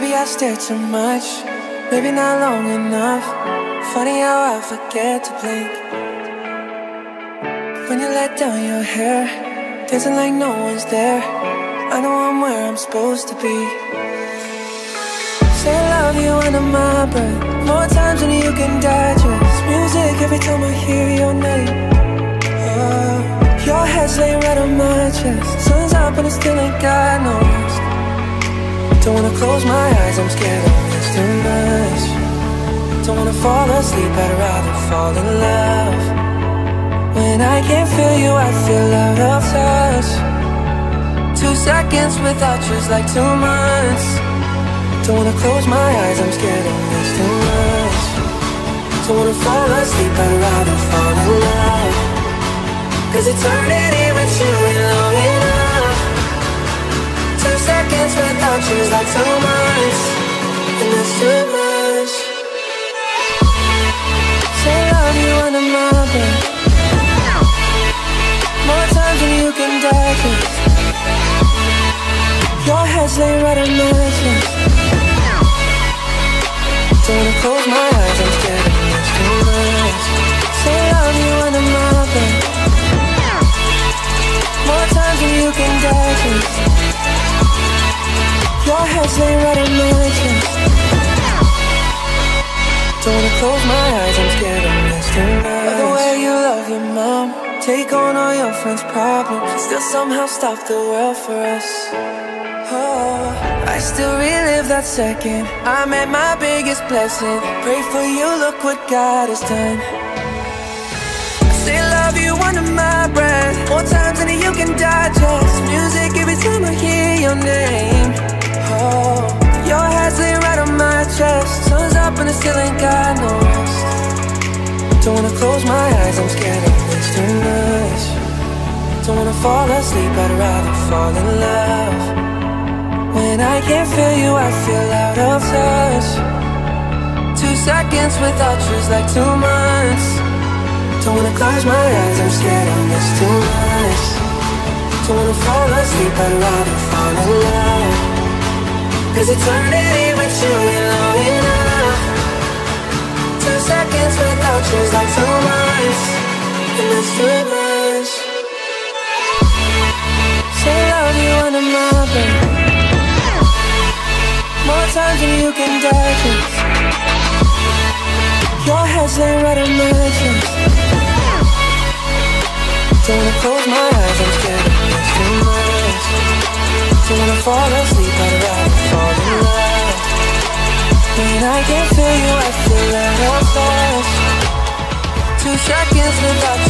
Maybe I stare too much, maybe not long enough. Funny how I forget to blink. When you let down your hair, dancing like no one's there. I know I'm where I'm supposed to be. Say I love you under my breath, more times than you can digest. Music every time I hear your name. Oh, your head's laying right on my chest. Sun's up and it still ain't got no. Don't wanna close my eyes, I'm scared of this too much. Don't wanna fall asleep, I'd rather fall in love. When I can't feel you, I feel out of touch. Two seconds without you's like two months. Don't wanna close my eyes, I'm scared of this too much. Don't wanna fall asleep, I'd rather fall in love. Laying right on my chest. Don't close my eyes, I'm scared of this too. Say I love you under my breath. More times than you can digest. Your head's laying right on my chest. Don't close my eyes, I'm scared of this too. The way you love your mom. Take on all your friends' problems. Still somehow stop the world for us. I still relive that second. I met my biggest blessing. Pray for you, look what God has done. I say love you under my breath. More times than you can digest. Music every time I hear your name. Oh, your head's laying right on my chest. Sun's up and it still ain't got no rest. Don't wanna close my eyes, I'm scared of this too much. Don't wanna fall asleep, I'd rather fall in love. When I can't feel you, I feel out of touch. Two seconds without you's like two months. Don't wanna close my eyes, I'm scared of this too much. Don't wanna fall asleep, I'd rather fall in love. Cause eternity with you ain't long enough. Times than you can digest. Your head's laying right on my chest. Don't wanna close my eyes, I'm scared of this too much. Don't wanna fall asleep, I'd rather fall in love. When I can't feel you, I feel out of touch. Two seconds without